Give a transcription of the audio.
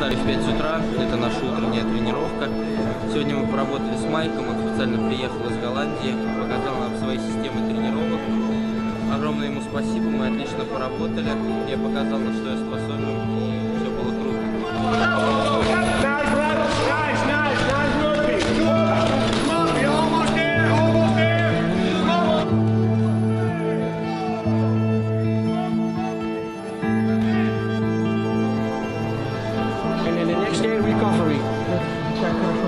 встали в 5 утра, это наша утренняя тренировка. Сегодня мы поработали с Майком, он специально приехал из Голландии, показал нам свои системы тренировок. Огромное ему спасибо, мы отлично поработали, я показал, на что я способен. day recovery.